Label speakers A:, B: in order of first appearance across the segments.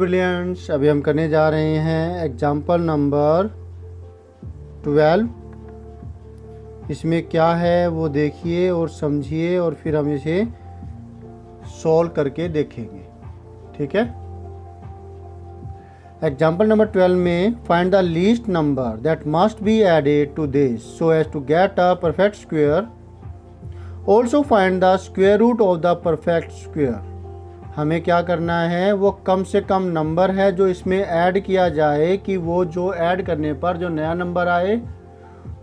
A: Brilliants अभी हम करने जा रहे हैं एग्ज़ाम्पल नंबर ट्वेल्व इसमें क्या है वो देखिए और समझिए और फिर हम इसे सॉल्व करके देखेंगे। ठीक है? एग्ज़ाम्पल नंबर ट्वेल्व में find the least number that must be added to this so as to get a perfect square also find the square root of the perfect square हमें क्या करना है? वो कम से कम नंबर है जो इसमें ऐड किया जाए कि वो जो ऐड करने पर जो नया नंबर आए,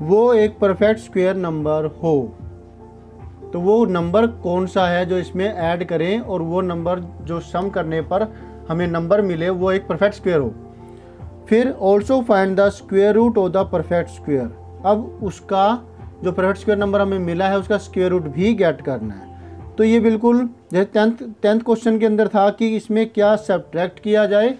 A: वो एक परफेक्ट स्क्वायर नंबर हो। तो वो नंबर कौन सा है जो इसमें ऐड करें और वो नंबर जो सम करने पर हमें नंबर मिले, वो एक परफेक्ट स्क्वायर हो। फिर also find the square root of the perfect square अब उसका जो परफेक्ट स्क्वेयर नंबर हमें मिला है, उसका स्क्वेयर रूट भी गेट करना है। तो ये बिल्कुल, जैसे टेंथ टेंथ क्वेश्चन के अंदर था कि इसमें क्या सब्ट्रैक्ट किया जाए।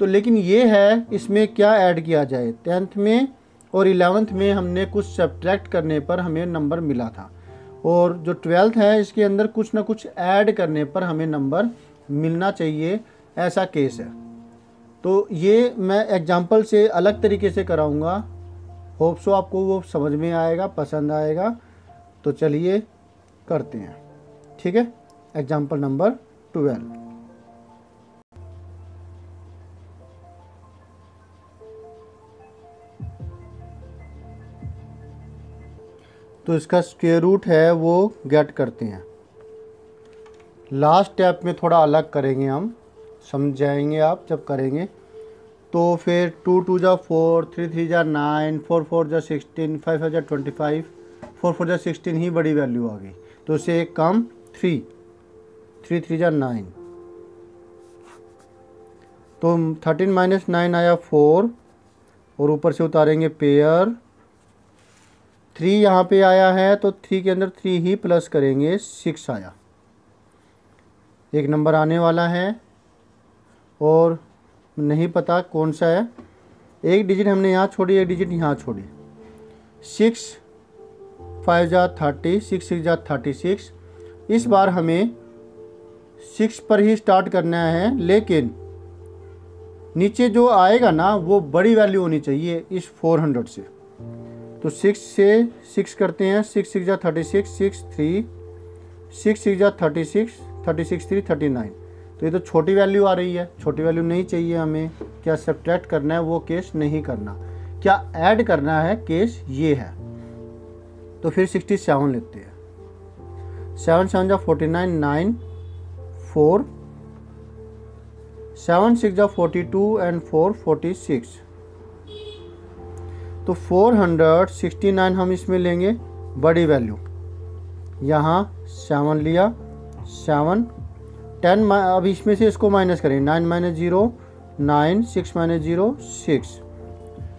A: तो लेकिन ये है, इसमें क्या ऐड किया जाए। टेंथ में और इलेवेंथ में हमने कुछ सब्ट्रैक्ट करने पर हमें नंबर मिला था। और जो ट्वेल्थ है, इसके अंदर कुछ ना कुछ ऐड करने पर हमें नंबर मिलना चाहिए, ऐसा केस है। तो ये मैं एग्ज़ाम्पल से अलग तरीके से कराऊँगा। होप सो आपको वो समझ में आएगा, पसंद आएगा। तो चलिए करते हैं। ठीक है? एग्ज़ाम्पल नंबर ट्वेल्व तो इसका स्क्वेयर रूट है, वो गेट करते हैं। लास्ट स्टेप में थोड़ा अलग करेंगे हम। समझ जाएँगे आप जब करेंगे। तो फिर टू टू जा फोर थ्री थ्री जा नाइन फोर फोर जा सिक्सटीन फाइव जा ट्वेंटी फाइव फोर फोर जा सिक्सटीन ही बड़ी वैल्यू आ गई। तो उसे एक कम थ्री थ्री थ्री जा नाइन तो थर्टीन माइनस नाइन आया फोर और ऊपर से उतारेंगे पेयर थ्री यहाँ पे आया है तो थ्री के अंदर थ्री ही प्लस करेंगे सिक्स आया. एक नंबर आने वाला है, और नहीं पता कौन सा है. एक डिजिट हमने यहाँ छोड़ी, एक डिजिट यहाँ छोड़ी. सिक्स फाइव जा थर्टी सिक्स सिक्स जा थर्टी सिक्स इस बार हमें सिक्स पर ही स्टार्ट करना है, लेकिन नीचे जो आएगा ना, वो बड़ी वैल्यू होनी चाहिए इस फोर हंड्रेड से। तो सिक्स से सिक्स करते हैं, सिक्स सिक्स जा thirty six six three, six six जा thirty six thirty six three, thirty nine. तो ये तो छोटी वैल्यू आ रही है, छोटी वैल्यू नहीं चाहिए हमें। क्या सब्ट्रैक्ट करना है, वो केस नहीं करना। क्या ऐड करना है केस ये है। तो फिर सिक्सटी सेवन लेते हैं। सेवन सेवन जा forty nine nine four seven six जा forty two and four forty six तो फोर हंड्रेड सिक्सटी नाइन हम इसमें लेंगे बड़ी वैल्यू यहाँ सेवन लिया सेवन टेन अब इसमें से इसको माइनस करें। Nine minus zero nine six minus zero six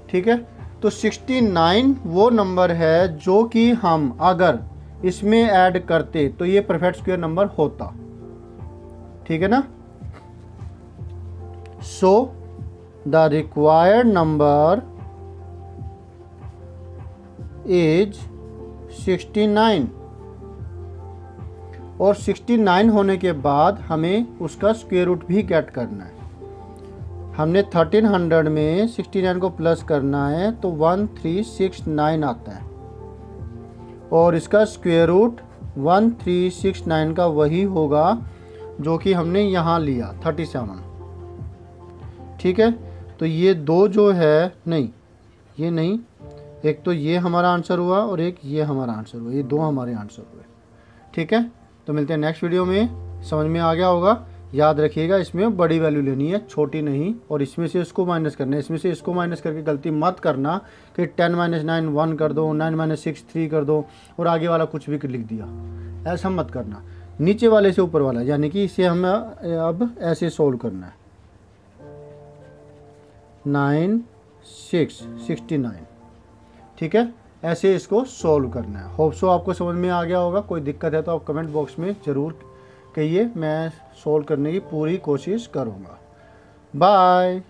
A: ठीक है? तो सिक्सटी नाइन वो नंबर है जो कि हम अगर इसमें ऐड करते तो ये परफेक्ट स्क्वायर नंबर होता। ठीक है ना? So the required number is 69 और 69 होने के बाद हमें उसका स्क्वेयर रूट भी गेट करना है। हमने 1300 में 69 को प्लस करना है तो 1369 आता है। और इसका square root one three six nine का वही होगा जो कि हमने यहाँ लिया थर्टी सेवन ठीक है? तो ये दो जो है, नहीं, ये नहीं, एक तो ये हमारा आंसर हुआ और एक ये हमारा आंसर हुआ, ये दो हमारे आंसर हुए। ठीक है? तो मिलते हैं नेक्स्ट वीडियो में, समझ में आ गया होगा। याद रखिएगा, इसमें बड़ी वैल्यू लेनी है, छोटी नहीं, और इसमें से इसको माइनस करना है। इसमें से इसको माइनस करके गलती मत करना कि टेन माइनस नाइन वन कर दो नाइन माइनस सिक्स थ्री कर दो, और आगे वाला कुछ भी लिख दिया। ऐसा मत करना। नीचे वाले से ऊपर वाला, यानी कि इसे हमें अब ऐसे सोल्व करना है। नाइन सिक्स सिक्सटी नाइन ठीक है? ऐसे इसको सोल्व करना है। होप सो आपको समझ में आ गया होगा। कोई दिक्कत है तो आप कमेंट बॉक्स में ज़रूर कहिए मैं सोल्व करने की पूरी कोशिश करूँगा। बाय